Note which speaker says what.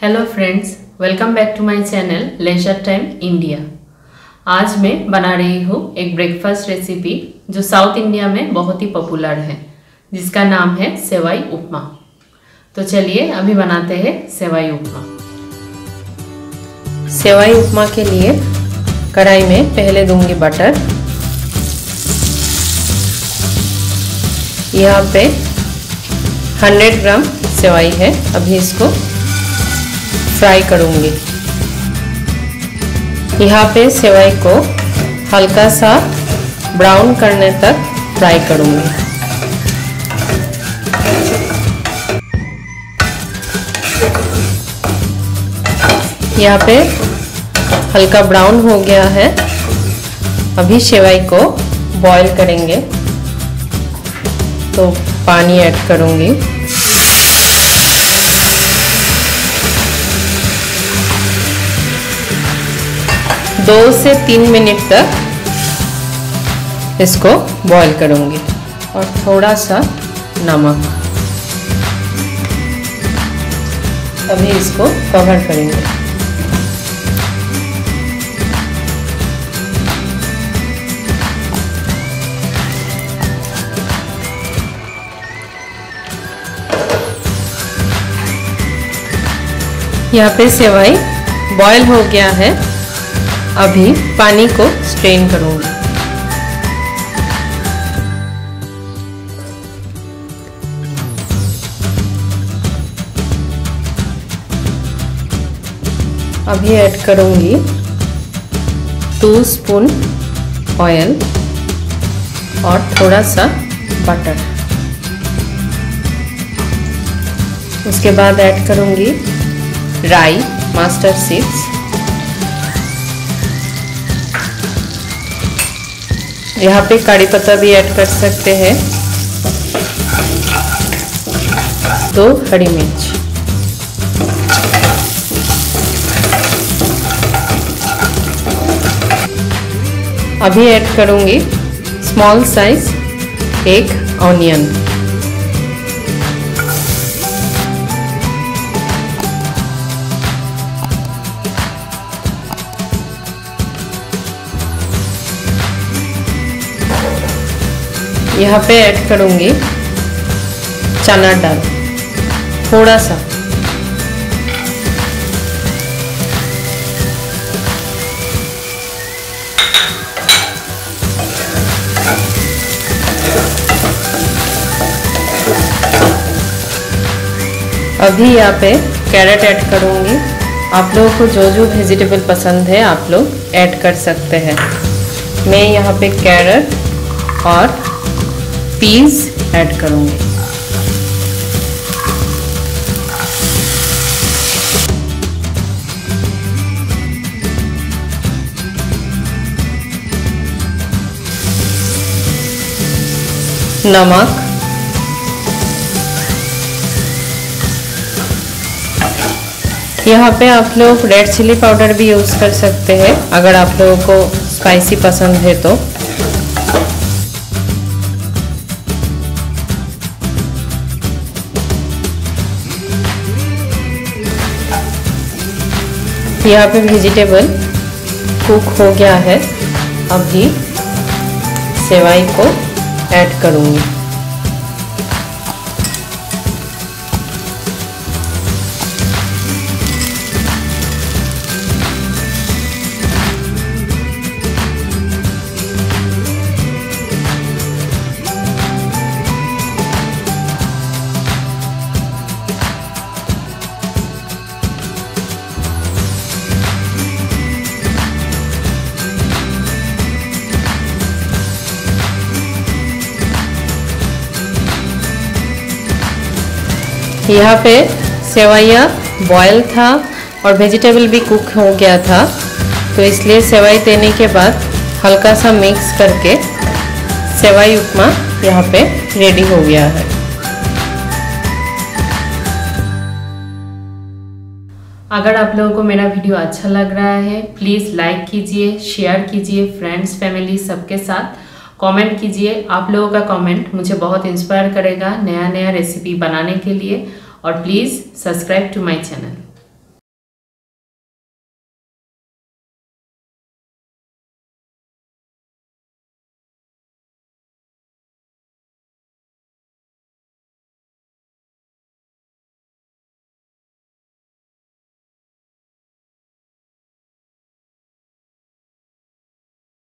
Speaker 1: Hello friends welcome back to my channel leisure time India आज मैं बना रही हूँ एक ब्रेकफास्ट रेसिपी जो साउथ इंडिया में बहुत ही पॉपुलर है, जिसका नाम है सेवाई उपमा। तो चलिए अभी बनाते हैं सेवाई उपमा। सेवाई उपमा के लिए कढ़ाई में पहले दूँगी बटर यहाँ पे 100 ग्राम सेवाई है, अभी इसको फ्राई करूँगी। यहाँ पे सेवाई को हल्का सा ब्राउन करने तक फ्राई करूँगी। यहाँ पे हल्का ब्राउन हो गया है। अभी सेवाई को बॉईल करेंगे। तो पानी ऐड करूँगी। दो से तीन मिनट तक इसको बॉईल करूँगी और थोड़ा सा नमक। अभी इसको कवर करेंगे। यहाँ पे सेवाई बॉयल हो गया है। अभी पानी को स्ट्रेन करूँगी। अभी ऐड करूँगी टू स्पून ऑयल और थोड़ा सा बटर उसके बाद ऐड करूँगी राई मास्टर सीड्स यहाँ पे कड़ी पत्ता भी ऐड कर सकते हैं। दो हरी मिर्च। अभी ऐड करूँगी स्मॉल साइज़ एक ऑनियन यहाँ पे ऐड करूँगी। चना दाल थोड़ा सा। अभी यहाँ पे कैरेट ऐड करूँगी। आप लोगों को जो जो वेजिटेबल पसंद है, आप लोग ऐड कर सकते हैं। मैं यहाँ पे कैरेट और पीस ऐड करूँगी। नमक। यहाँ पे आप लोग रेड चिली पाउडर भी यूज़ कर सकते हैं, अगर आप लोगों को स्पाइसी पसंद है तो। यहाँ पे वेजिटेबल कुक हो गया है। अभी सेवाई को ऐड करूँगी। यहाँ पे सेवैया बॉयल था और वेजिटेबल भी कुक हो गया था। तो इसलिए सेवई देने के बाद हल्का सा मिक्स करके सेवई उपमा यहाँ पे रेडी हो गया है। अगर आप लोगों को मेरा वीडियो अच्छा लग रहा है प्लीज़ लाइक कीजिए शेयर कीजिए फ्रेंड्स फैमिली सबके साथ। कमेंट कीजिए। आप लोगों का कमेंट मुझे बहुत इंस्पायर करेगा नया नया रेसिपी बनाने के लिए। और please subscribe to my channel